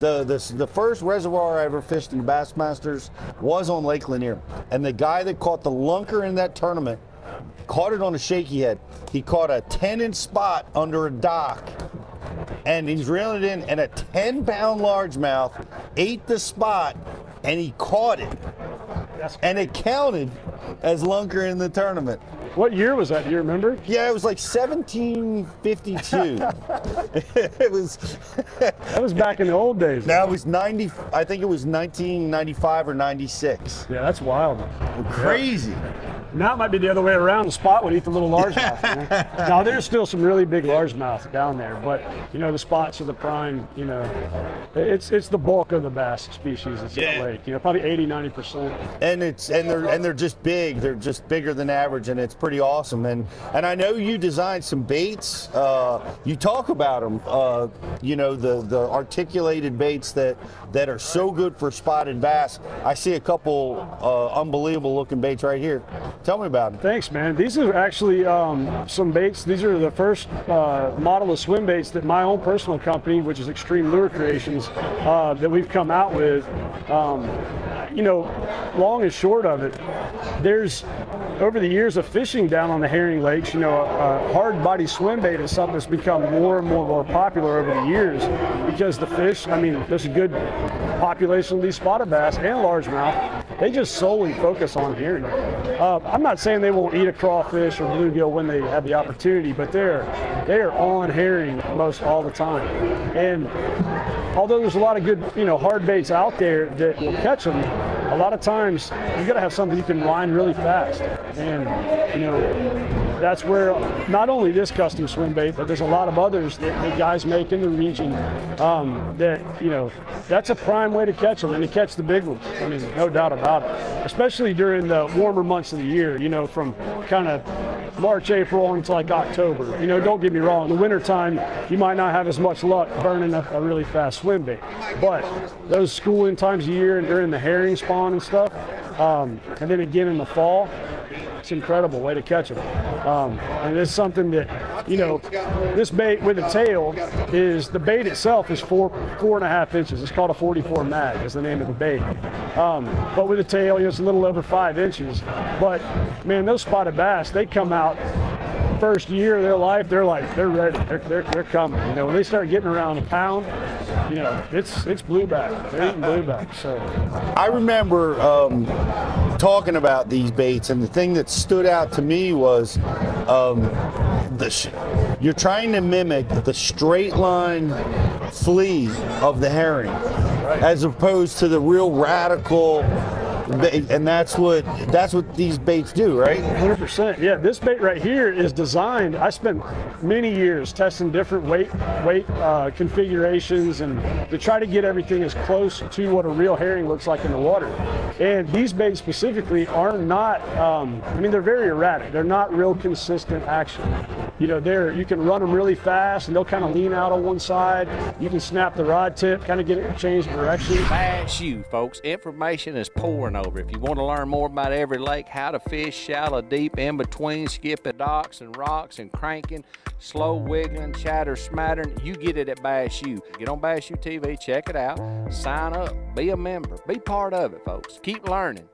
The, the, the first reservoir I ever fished in the Bassmasters was on Lake Lanier. And the guy that caught the lunker in that tournament caught it on a shaky head. He caught a 10 inch spot under a dock and he's reeling it in, and a 10 pound largemouth ate the spot and he caught it. And it counted as lunker in the tournament. What year was that? Do you remember? Yeah, it was like 1752. it was. that was back in the old days. That was 90. I think it was 1995 or 96. Yeah, that's wild. Crazy. Yeah. Now it might be the other way around. The spot would eat the little largemouth. now there's still some really big largemouth down there, but you know the spots are the prime. You know, it's it's the bulk of the bass species in yeah. lake. You know, probably 80, 90 percent. And it's and they're and they're just big. They're just bigger than average, and it's pretty awesome. And and I know you designed some baits. Uh, you talk about them. Uh, you know the the articulated baits that that are so good for spotted bass. I see a couple uh, unbelievable looking baits right here. Tell me about them. Thanks, man. These are actually um, some baits. These are the first uh, model of swim baits that my own personal company, which is Extreme Lure Creations, uh, that we've come out with. Um, you know, long and short of it, there's over the years of fishing down on the herring lakes, you know, a, hard body swim bait is something that's become more and more and more popular over the years because the fish, I mean, there's a good population of these spotted bass and largemouth. They just solely focus on herring. Uh, I'm not saying they won't eat a crawfish or bluegill when they have the opportunity, but they're they are on herring most all the time. And although there's a lot of good, you know, hard baits out there that will catch them, a lot of times you got to have something you can line really fast. And you know, that's where not only this custom swim bait, but there's a lot of others that, that guys make in the region um, that, you know, that's a prime way to catch them and to catch the big ones. I mean, no doubt about it. Especially during the warmer months of the year, you know, from kind of March, April into like October. You know, don't get me wrong, in the wintertime, you might not have as much luck burning a, a really fast swim bait. But those schooling times of year and during the herring spawn and stuff, um, and then again in the fall, it's incredible way to catch them. Um, and it's something that, you know, this bait with a tail is the bait itself is four four and a half inches. It's called a 44 mag is the name of the bait. Um, but with a tail, you know, it's a little over five inches. But man, those spotted bass, they come out first year of their life, they're like, they're ready. They're, they're, they're coming. You know, when they start getting around a pound, you know, it's it's blueback. They're eating blueback. So I remember um, talking about these baits, and the thing that stood out to me was um, the you're trying to mimic the straight line flea of the herring, as opposed to the real radical and that's what that's what these baits do, right? 100%. Yeah, this bait right here is designed. I spent many years testing different weight weight uh, configurations and to try to get everything as close to what a real herring looks like in the water. And these baits specifically are not. Um, I mean, they're very erratic. They're not real consistent action. You know, they're you can run them really fast and they'll kind of lean out on one side. You can snap the rod tip, kind of get it change direction. Bass U, folks. Information is pouring over. If you want to learn more about every lake, how to fish shallow, deep, in between, skipping docks and rocks and cranking, slow wiggling, chatter, smattering, you get it at Bass U. Get on Bass U TV, check it out, sign up, be a member, be part of it, folks. Keep learning.